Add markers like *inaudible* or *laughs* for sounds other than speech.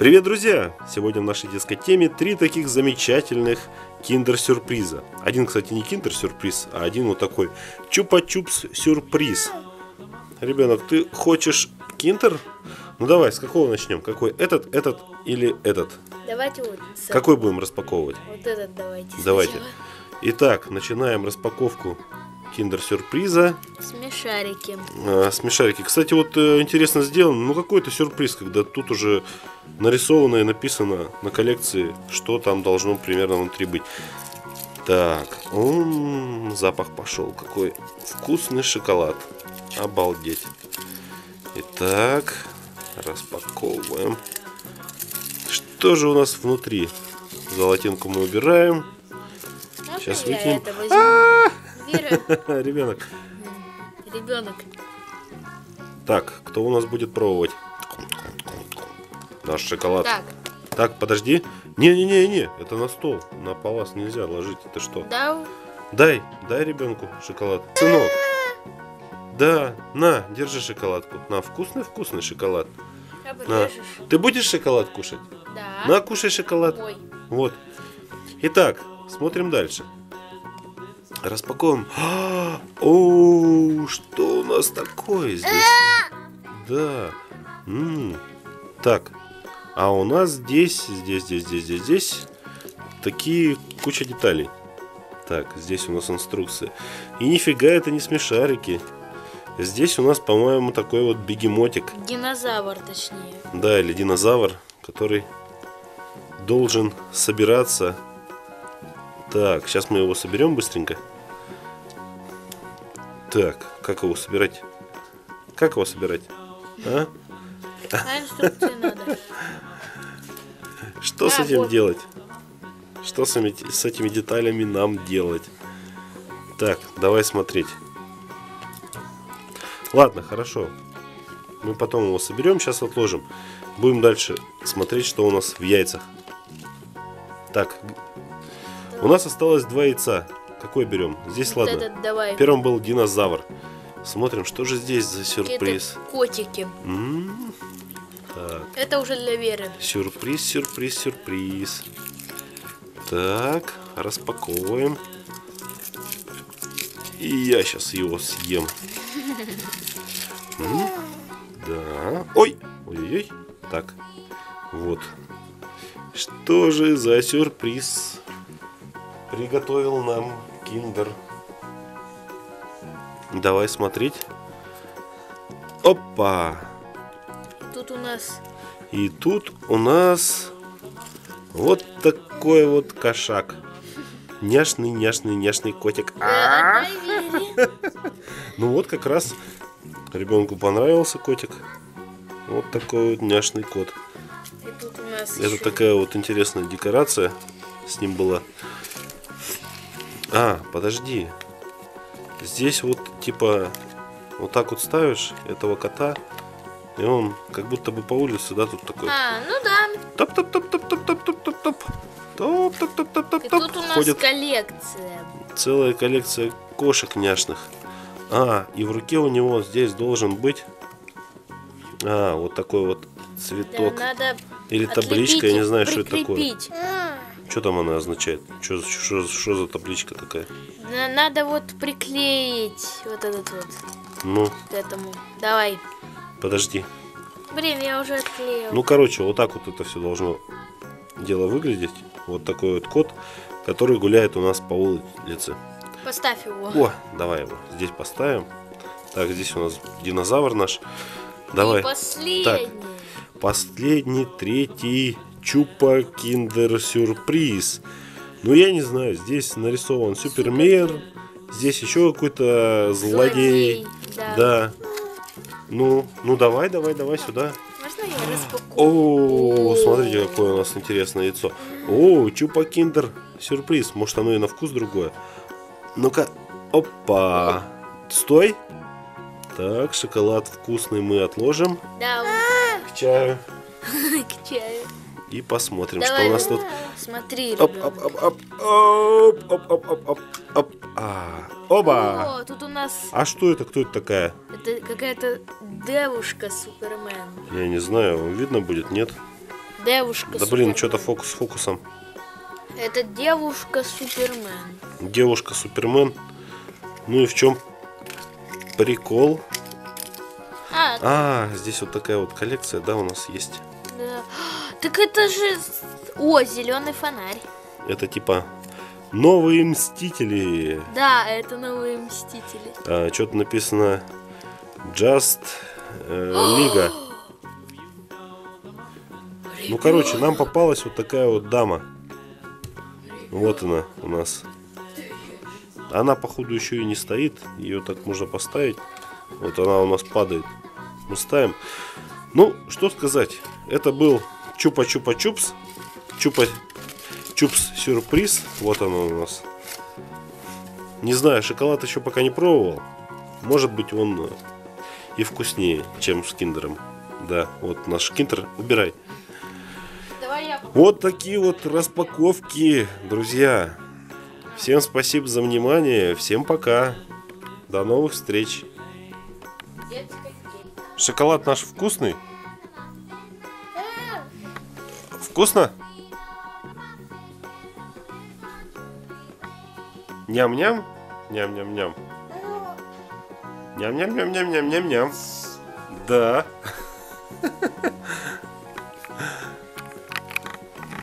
Привет, друзья! Сегодня в нашей детской теме три таких замечательных киндер-сюрприза. Один, кстати, не киндер-сюрприз, а один вот такой чупа-чупс-сюрприз. Ребенок, ты хочешь киндер? Ну давай, с какого начнем? Какой? Этот, этот или этот? Давайте вот. Какой будем распаковывать? Вот этот давайте. Давайте. сначала. Итак, начинаем распаковку киндер-сюрприза. Смешарики. А, смешарики. Кстати, вот э, интересно сделано. Ну, какой-то сюрприз, когда тут уже нарисовано и написано на коллекции, что там должно примерно внутри быть. Так, м, запах пошел. Какой вкусный шоколад. Обалдеть. Итак, распаковываем. Что же у нас внутри? Золотинку мы убираем. Сейчас выкинем. это Вера, *laughs* Ребенок. ребенок. Так, кто у нас будет пробовать? Наш шоколад. Так, Так, подожди. Не-не-не-не, это на стол. На палас нельзя ложить. Это что? да, Дай, дай ребенку шоколад. Сынок. Да, на, держи шоколадку. На, вкусный-вкусный шоколад. На. Ты будешь шоколад кушать? Да. На, кушай шоколад. Ой, Вот. Итак, смотрим дальше. Распаковываем. *gasps* О, что у нас такое здесь? Да. М, Так. А у нас здесь, здесь, здесь, здесь, здесь, здесь такие куча деталей. Так, здесь у нас инструкция. И нифига это не смешарики. Здесь у нас, по-моему, такой вот бегемотик. динозавр точнее. Да, или динозавр, который должен собираться. Так, сейчас мы его соберем быстренько. Так, как его собирать? Как его собирать? А? *laughs* Что с А, этим делать? Что с этими, с этими деталями нам делать? Так, давай смотреть. Ладно, хорошо. Мы потом его соберем, сейчас отложим. Будем дальше смотреть, что у нас в яйцах. Так, у нас осталось два яйца. Какой берем? Здесь Вот ладно. этот давай. Первым был динозавр. Смотрим, что же здесь за сюрприз. Это котики. М, Так. Это уже для Веры. Сюрприз, сюрприз, сюрприз. Так, распаковываем. И я сейчас его съем. М, Да. Ой! Ой-ой-ой. Так. Вот. Что же за сюрприз приготовил нам Киндер? Давай смотреть. Опа! Тут у нас И тут у нас вот такой вот кошак. Няшный, няшный, няшный котик. А. *laughs* Ну вот как раз ребенку понравился котик. Вот такой вот няшный кот. Это еще такая вот интересная декорация с ним была. А, подожди. Здесь вот типа вот так вот ставишь этого кота, и он как будто бы по улице, да, тут такой. А, ну да. топ топ топ топ топ топ топ топ топ топ топ топ топ топ топ тут у нас ходит коллекция. целая коллекция кошек няшных. А, и в руке у него здесь должен быть а, вот такой вот Да, цветок. надо Или табличка, я не знаю, что это такое. Что там она означает? Что, что, что за табличка такая? На- Надо вот приклеить вот этот вот Ну, к этому. Давай. подожди. Блин, я уже отклеил. Ну, короче, вот так вот это все должно дело выглядеть. Вот такой вот кот, который гуляет у нас по улице. Поставь его. О, давай его здесь поставим. Так, здесь у нас динозавр наш. И Давай. последний. Последний, третий Чупа Киндер Сюрприз. Ну, я не знаю, здесь нарисован Супермен, здесь еще какой-то злодей. Да. Да. Ну, ну давай, давай, давай сюда. Можно я распакую? О, смотрите, какое у нас интересное яйцо. О, Чупа Киндер Сюрприз. Может, оно и на вкус другое. Ну-ка, опа. Стой. Так, шоколад вкусный мы отложим Да, к чаю. *laughs* к чаю. И посмотрим, Давай, что у нас тут. Смотри, Оп, оп, оп, оп, оп, оп, оп, оп, оп, оп. А, оба. О, тут у нас А что это? Кто это такая? это какая-то девушка Супермен. Я не знаю, видно будет, нет? Девушка Да блин, что-то фокус с фокусом. Это девушка Супермен. Девушка Супермен. Ну и в чем прикол? А, А, здесь вот такая вот коллекция, да, у нас есть. Так это же... О, зеленый фонарь. Это типа новые мстители. Да, это новые мстители. А, что-то написано Just э, Лига. Ну, короче, нам попалась вот такая вот дама. Вот она у нас. Она, походу, еще и не стоит. Ее так можно поставить. Вот она у нас падает. Мы ставим. Ну, что сказать. Это был Чупа-Чупа-Чупс. Чупа-Чупс сюрприз. Вот она у нас. Не знаю, шоколад еще пока не пробовал. Может быть, он э, и вкуснее, чем с киндером. Да, вот наш киндер. Убирай. Вот такие вот распаковки, друзья. Всем спасибо за внимание. Всем пока. До новых встреч. Шоколад наш вкусный? Вкусно? Ням-ням? Ням-ням-ням. Ням-ням-ням-ням-ням-ням-ням. Да. *laughs*